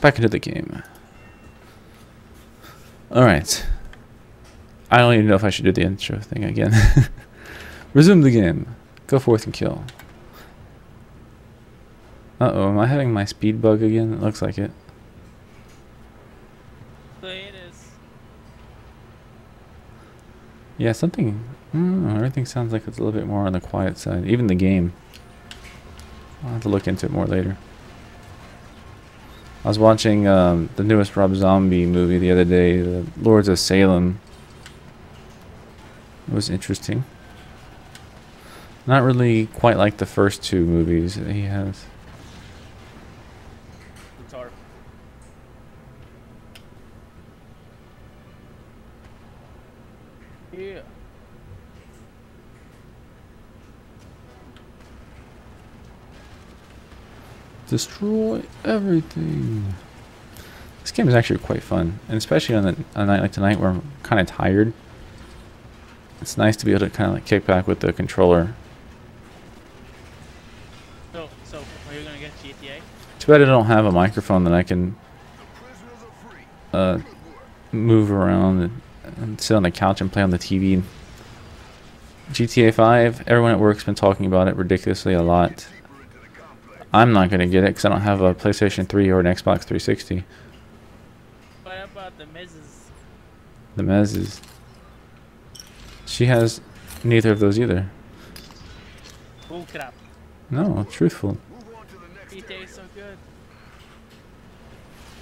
back into the game. Alright. I don't even know if I should do the intro thing again. Resume the game. Go forth and kill. Uh-oh, am I having my speed bug again? It looks like it. it is. Yeah, something... Mm, everything sounds like it's a little bit more on the quiet side. Even the game. I'll have to look into it more later. I was watching um, the newest Rob Zombie movie the other day, the Lords of Salem. It was interesting. Not really quite like the first two movies that he has. Guitar. Yeah. Destroy everything. This game is actually quite fun, and especially on, the, on a night like tonight where I'm kind of tired. It's nice to be able to kind of like kick back with the controller. So, so are you gonna get GTA? Too bad I don't have a microphone that I can uh, move around and, and sit on the couch and play on the TV. GTA 5, everyone at work's been talking about it ridiculously a lot. I'm not going to get it because I don't have a PlayStation 3 or an Xbox 360. What about the Mrs. The Mez is... She has neither of those either. Bull crap. No, truthful. GTA is so good.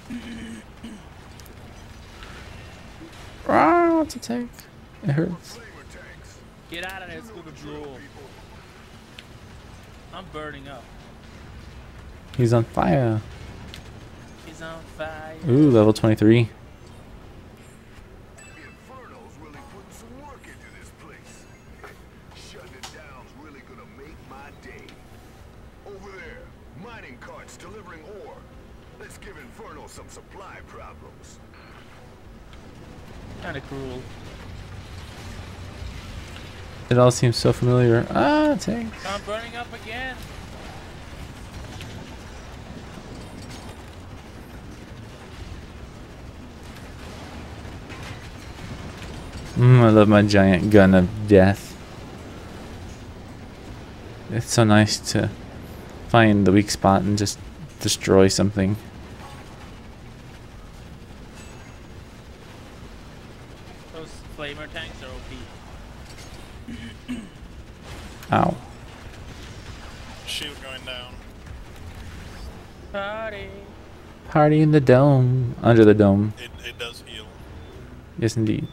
Ah, what's it take? It hurts. Get out of there, it's gonna drool. I'm burning up. He's on fire. He's on fire. Ooh, level 23. Inferno's really putting some work into this place. Shutting it down's really gonna make my day. Over there, mining carts delivering ore. Let's give Inferno some supply problems. Kinda cruel. It all seems so familiar. Ah, tank. I'm burning up again. Mm, I love my giant gun of death. It's so nice to find the weak spot and just destroy something. Those flamer tanks are OP. Ow. Shield going down. Party. Party in the dome. Under the dome. It, it does heal. Yes, indeed.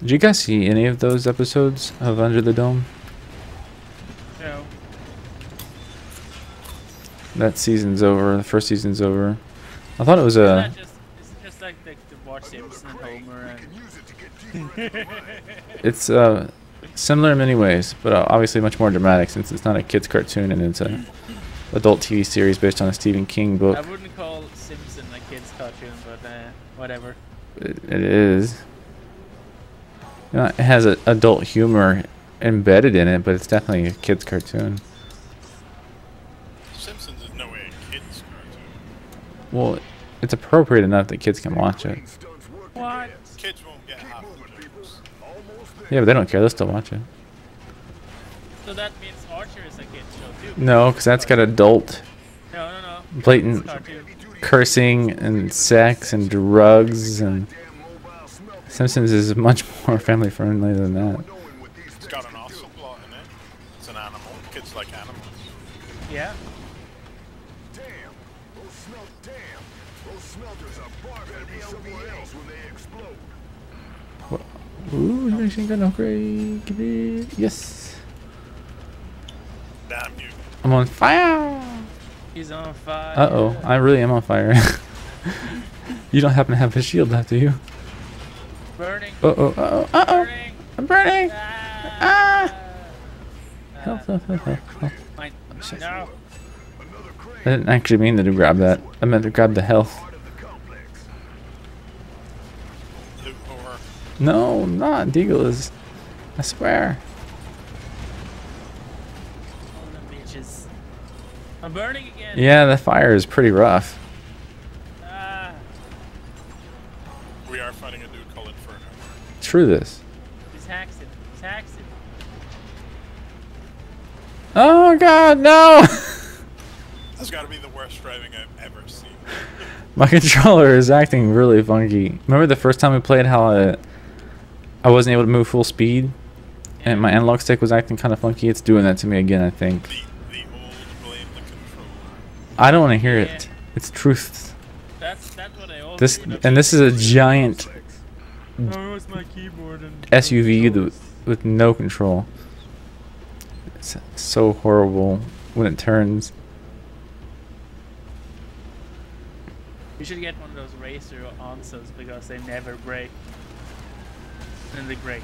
Did you guys see any of those episodes of Under the Dome? No. That season's over. The first season's over. I thought it was a. that just, isn't just like the, the watch Simpson and Homer and Use it to get deeper. It's uh, similar in many ways, but uh, obviously much more dramatic since it's not a kids' cartoon and it's a adult TV series based on a Stephen King book. I wouldn't call Simpson a kid's cartoon, but uh, whatever. It, it is. You know, it has a, adult humor embedded in it, but it's definitely a kids' cartoon. Simpsons is no way a kid's cartoon. Well, it's appropriate enough that kids can watch it. What? Kids won't get half Moving, the people. jokes. Almost there. Yeah, but they don't care. They'll still watch it. So that means Archer is a kid's show too. No, because that's got adult, No, no, no. blatant cursing and sex and drugs and Damn mobile smelter. Simpsons is much more family friendly than that. Knowing what these It's got an awesome plot in it. It's an animal. Kids like animals. Yeah. Damn. Those smelt. Damn. Those smelters are far better be somewhere else when they explode. Ooh, machine gun upgrade. Give it. Yes. Damn you. I'm on fire. He's on fire. Uh oh, I really am on fire. you don't happen to have a shield left, do you? Burning. Uh oh, uh oh, uh oh. Burning. I'm burning. Ah. Health, health, health, health, health. Mine. No. I didn't actually mean to grab that. I meant to grab the health. Part of the complex. Loot whore. No, I'm not. Deagle is. I swear. All the bitches. I'm burning again. Yeah, the fire is pretty rough. Ah, We are fighting a dude called Inferno. True this. he's hacks. He's hacks. Oh god, no! That's got to be the worst driving I've ever seen. My controller is acting really funky. Remember the first time we played how uh, I wasn't able to move full speed? And my analog stick was acting kind of funky? It's doing that to me again, I think. The the old blame the controller. I don't want to hear Yeah. it. It's truth. That's that's what I always This and this is a giant it's my keyboard and SUV with no control. It's so horrible when it turns. You should get one of those racer answers because they never break. And they break.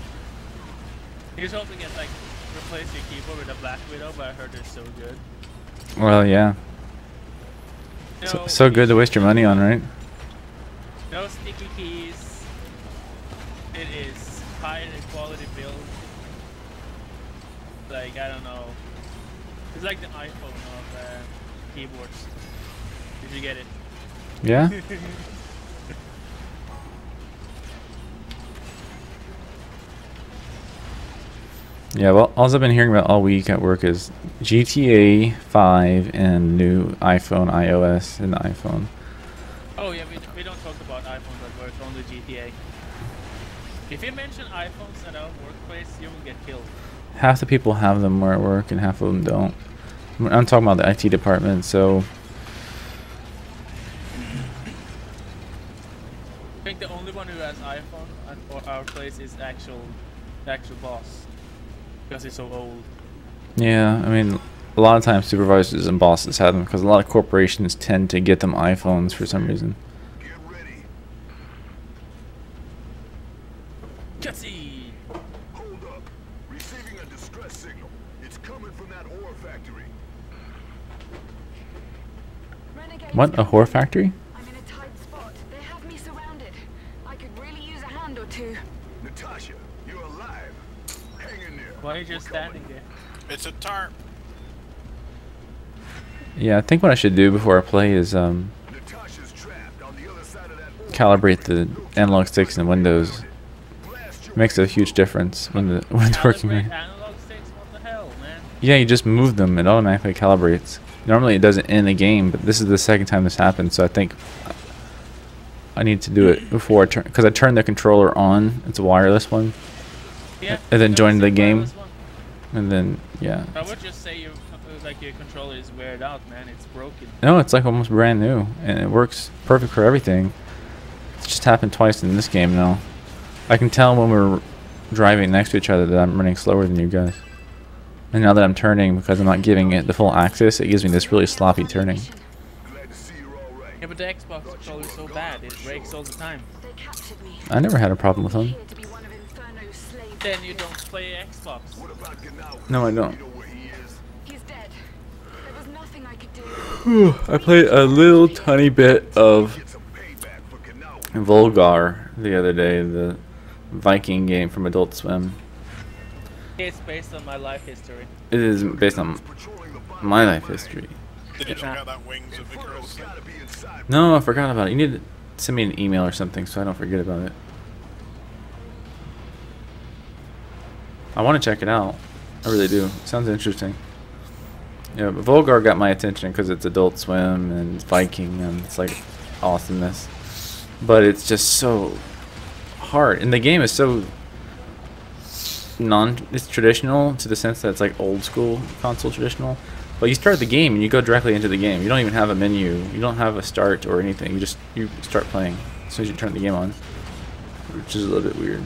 You just hope to get like replace your keyboard with a Black Widow, but I heard they're so good. Well, yeah. So, so good to waste your money on, right? No sticky keys. It is high quality build. Like I don't know. It's like the iPhone of uh, keyboards. Did you get it? Yeah? Yeah, well, all I've been hearing about all week at work is GTA 5 and new iPhone, iOS, and iPhone. Oh yeah, we, we don't talk about iPhones at work, only GTA. If you mention iPhones at our workplace, you will get killed. Half the people have them where at work, and half of them don't. I'm talking about the IT department, so I think the only one who has iPhone at our- our place is actual, the actual boss, because he's so old. yeah, I mean, a lot of times supervisors and bosses have them because a lot of corporations tend to get them iPhones for some reason. Get ready. Cutscene! Hold up. Receiving a distress signal. It's coming from that ore factory. Renegades What, a coming whore factory? I'm in a tight spot. They have me surrounded. I could really use a hand or two. Natasha, you're alive. Hang in there. Why are you just standing there? It's a tarp. Yeah, I think what I should do before I play is um, Natasha's trapped on the other side of that calibrate the analog sticks and windows. Blast your Makes a huge difference when the when it's working right. analog sticks? What the hell, man? Yeah, you just move them; it automatically calibrates. Normally, it doesn't end the game, but this is the second time this happened, so I think I need to do it before I turn because I turned the controller on. It's a wireless one, Yeah. And then no, join the game. and then yeah. I would just say your like your controller is weird out, man. It's broken. No, it's like almost brand new, and it works perfect for everything. It's just happened twice in this game now. I can tell when we're driving next to each other that I'm running slower than you guys. And now that I'm turning, because I'm not giving it the full access, it gives me this really sloppy turning. Glad to see you're all right. Yeah, but the Xbox controller is so bad. It breaks all the time. They captured me. I never had a problem with them. Here to be one of Inferno's slaves. Then you don't play Xbox. What about Ganawa? No, I don't. You know where he is? He's dead. There was nothing I could do. I played a little tiny bit of Get some payback for Ganawa. Volgarr the other day, the Viking game from Adult Swim. It's based on my life history. It is based on Patrolling the bottom my life history. Did you check not. out that Wings of Icarus Inferno's thing? gotta be inside. No, I forgot about it. You need to send me an email or something so I don't forget about it. I want to check it out. I really do. sounds interesting. Yeah, but Volgarr got my attention because it's Adult Swim and it's Viking and it's like awesomeness. But it's just so hard, and the game is so non. It's traditional to the sense that it's like old school console traditional. But you start the game and you go directly into the game. You don't even have a menu. You don't have a start or anything. You just you start playing as soon as you turn the game on, which is a little bit weird.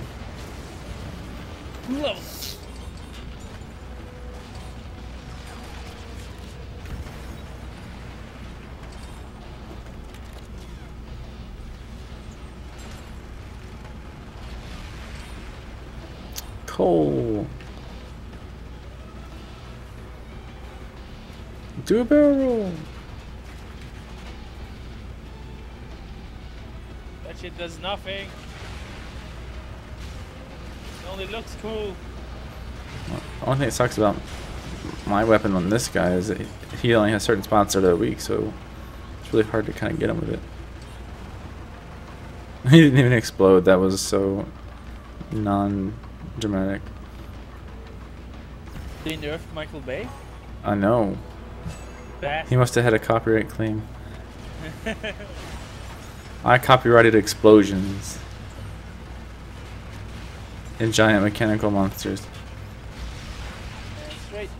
Whoa. Cole. Do a barrel roll. That shit does nothing. It only looks cool. Only thing that sucks about my weapon on this guy is that he only has certain spots that are weak, so it's really hard to kind of get him with it. He didn't even explode. That was so non-dramatic. They nerfed Michael Bay? I know. Bastard. He must have had a copyright claim. I copyrighted explosions and giant mechanical monsters. That's right.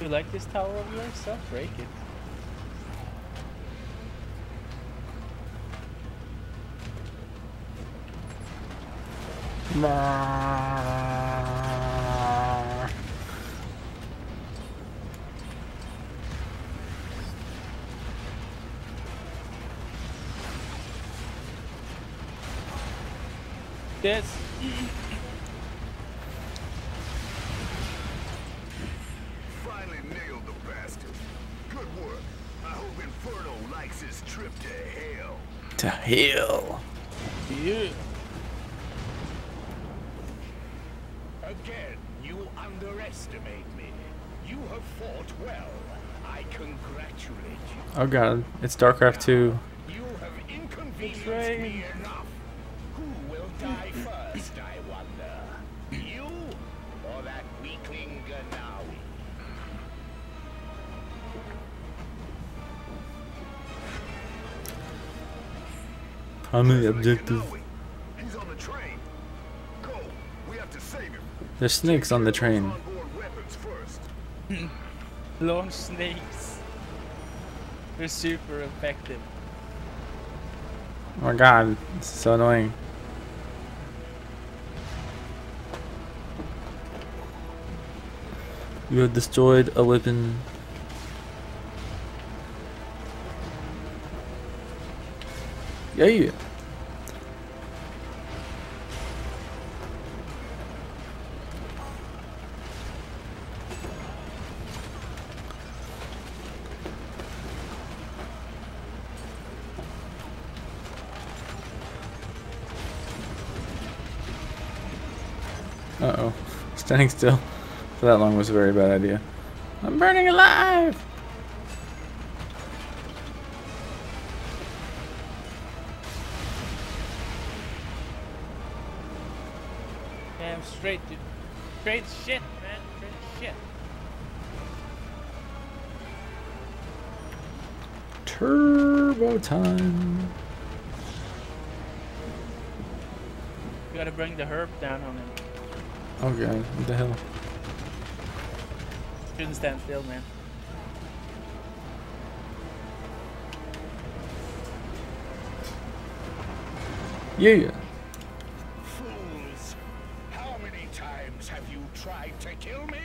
You like this tower of yours? Stop break it. This. Finally nailed the bastard. Good work. I hope Inferno likes his trip to hell. To hell. Yeah. Again, you underestimate me. You have fought well. I congratulate you. Oh god, it's StarCraft 2. You have inconvenienced Betrayed. me enough. Who will die first, I wonder? You or that weakling Ganawi? Primary President objective. Kanawi, He's on the train. Go. We have to save him. There's snakes on the train. Launch snakes. They're super effective. Oh my god, it's so annoying. You have destroyed a weapon. Yeah. Standing still for that long was a very bad idea. I'm burning alive! Damn straight, dude. Straight shit, man. Straight shit. Turbo time. You gotta bring the herb down on him. Oh god, what the hell? Shouldn't stand still, man. Yeah. Fools! How many times have you tried to kill me?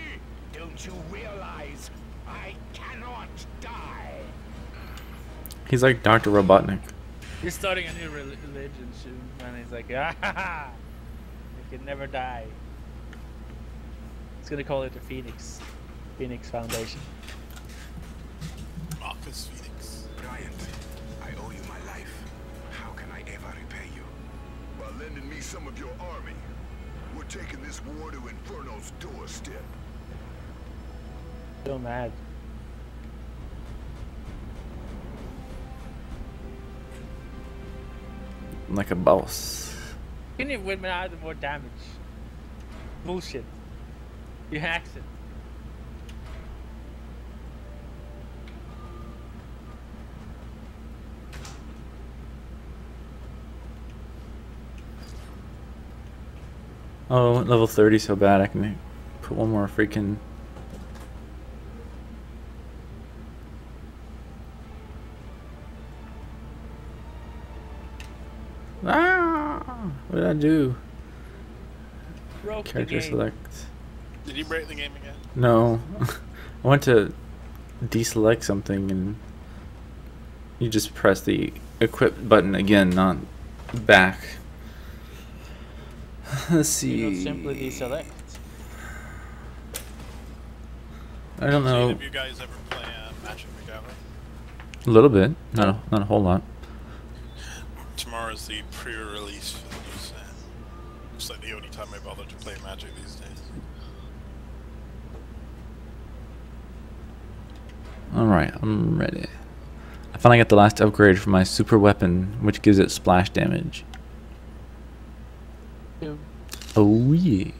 Don't you realize I cannot die? He's like Dr. Robotnik. He's starting a new religion soon, and he's like, ah, ha, ha, you can never die. He's gonna call it the Phoenix, Phoenix Foundation. Marcus Phoenix. Bryant, I owe you my life. How can I ever repay you? By lending me some of your army. We're taking this war to Inferno's doorstep. So mad. Like a boss. Can you win me without more damage? Bullshit. You hacked it. Oh, I went level 30 so bad I can put one more freaking. Ah! What did I do? Broke the Character game. select. Did you break the game again? No. I went to deselect something and you just press the equip button again, not back. Let's see. know, simply deselect. I don't know. Have you guys ever play uh, Magic the Gathering? A little bit. Not a, not a whole lot. Tomorrow is the pre-release for the new set. It's like the only time I bother to play Magic these days. Alright, I'm ready. I finally got the last upgrade for my super weapon, which gives it splash damage. Oh yeah.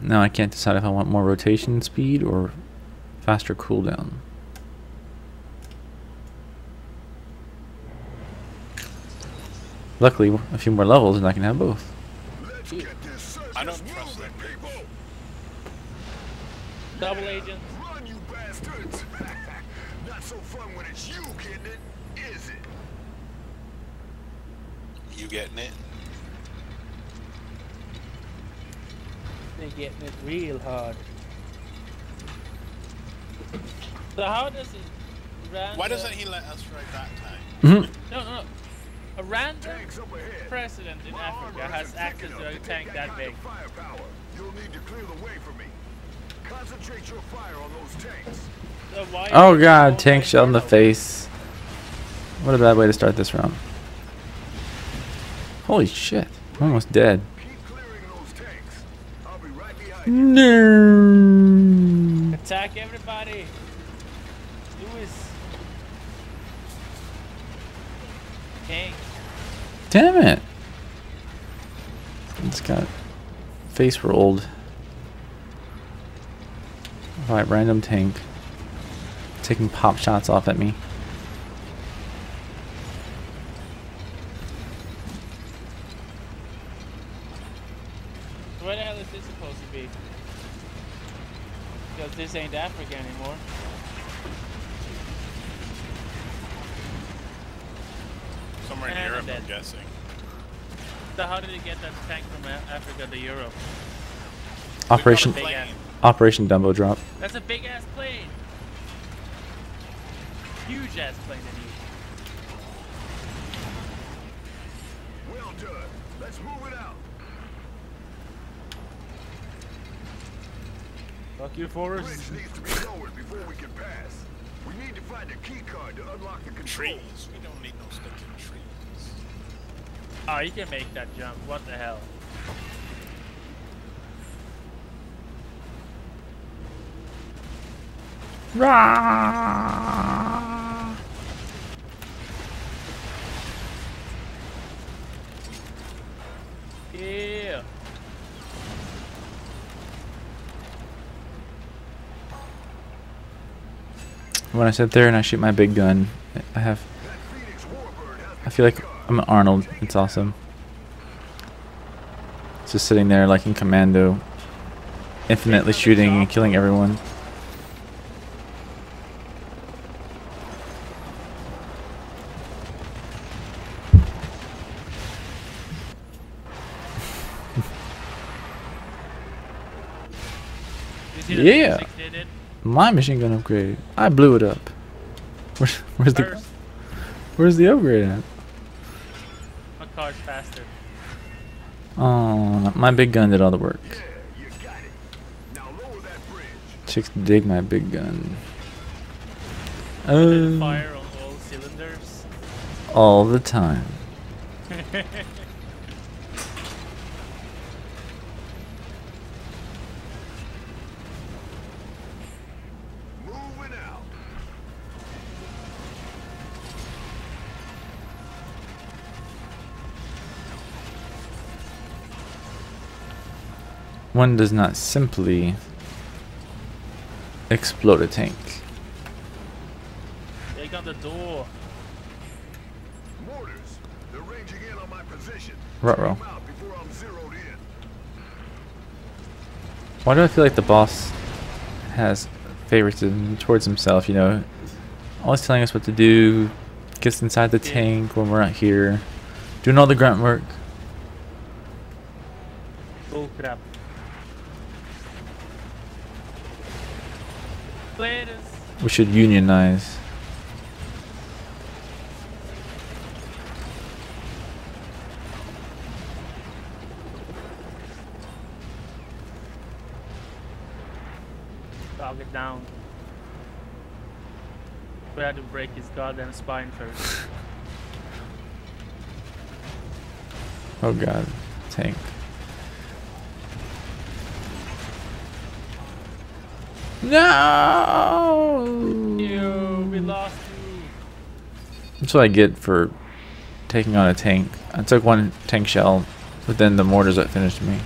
Now I can't decide if I want more rotation speed or faster cooldown. Luckily, a few more levels and I can have both. Let's get this I don't trust moving, that people. Double agent. Run, you bastards! Not so fun when it's you getting it, is it? You getting it? They're getting it real hard. So how does it random... Why doesn't he let us ride that tank? Mhm. No, no, no. A random Tanks up ahead. president in My Africa armor has access to a tank that big. You'll need to clear the way for me. Oh is it god, so tank shot in the face. What a bad way to start this round. Holy shit. I'm almost dead. Keep clearing those tanks. I'll be right. No. Attack everybody! Lewis! Tank! Damn it. It's got face rolled. Alright, random tank. Taking pop shots off at me. Where the hell is this supposed to be? Because this ain't Africa anymore. Somewhere in Europe, then- I'm guessing. So how did it get that tank from Africa to Europe? Operation Big ass. Operation Dumbo Drop. That's a big ass plane! Huge ass plane in you. Well done. Let's move it out. Fuck you, Bridge needs to be lowered before we can pass. We need to find a key card to unlock the controls. Trees. We don't need no stinking trees. Oh, you can make that jump. What the hell? Yeah. When I sit there and I shoot my big gun, I have I feel like. I'm Arnold. It's awesome. Just sitting there like in commando, infinitely shooting and killing everyone. Yeah. music they did? My machine gun upgrade. I blew it up. Where's, where's the Where's the upgrade at? my car's faster. Oh, my big gun did all the work. Yeah, you got it. Now lower that bridge. Chicks dig my big gun. Did Oh, fire on all cylinders. all the time. One does not simply explode a tank. They got the door. Mortars. They're ranging in on my position. Ruh-roh. Take 'em out before I'm zeroed in. Why do I feel like the boss has favoritism towards himself, you know? Always telling us what to do, gets inside the tank when we're not here, doing all the grunt work. Bull crap. We should unionize. It down. We had to break his goddamn spine first. Oh god, tank. No! What I get for taking on a tank. I took one tank shell, but then the mortars that finished me.